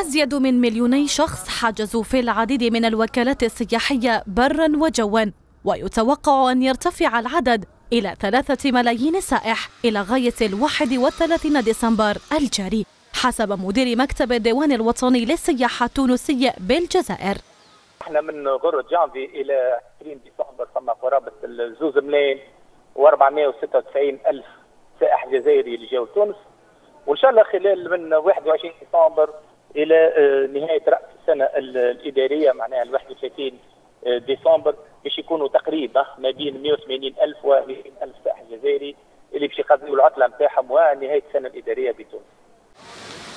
أزيد من مليوني شخص حجزوا في العديد من الوكالات السياحية برا وجوا ويتوقع أن يرتفع العدد إلى ثلاثة ملايين سائح إلى غاية الواحد والثلاثين ديسمبر الجاري حسب مدير مكتب الديوان الوطني للسياحة التونسي بالجزائر. إحنا من غرة جانفي إلى 20 ديسمبر ثم قرابة الزوز ملايين و496 ألف سائح جزائري اللي جاوا تونس. وإن شاء الله خلال من 21 ديسمبر إلى آه، نهاية رأس السنة الإدارية معناها ال 31 آه، ديسمبر باش يكونوا تقريبا ما بين 180 ألف و 200 ألف سائح جزائري اللي باش يقضيوا العطلة نتاعهم ونهاية السنة الإدارية بتونس.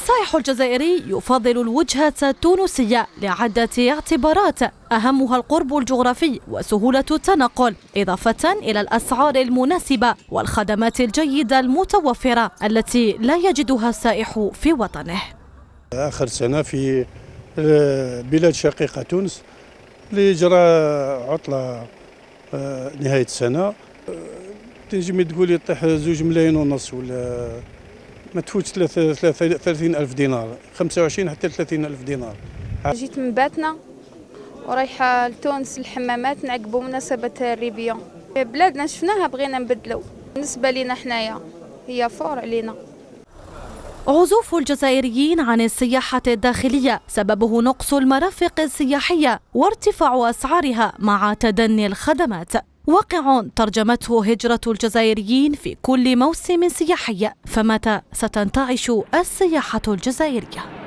السائح الجزائري يفضل الوجهة التونسية لعدة اعتبارات أهمها القرب الجغرافي وسهولة التنقل إضافة إلى الأسعار المناسبة والخدمات الجيدة المتوفرة التي لا يجدها السائح في وطنه. آخر سنة في بلاد شقيقة تونس اللي جرى عطلة آه، نهاية السنة. آه، تنجمي تقولي طيح زوج ملايين ونص ولا ما تفوتش 30 ألف دينار 25 حتى 30 ألف دينار. جيت من باتنا ورايحة لتونس الحمامات نعقبوا مناسبة ال réveillon بلادنا شفناها بغينا نبدلو. بالنسبة لنا حنايا هي فور علينا. عزوف الجزائريين عن السياحة الداخلية. سببه نقص المرافق السياحية وارتفاع أسعارها مع تدني الخدمات. واقع ترجمته هجرة الجزائريين في كل موسم سياحي. فمتى ستنتعش السياحة الجزائرية؟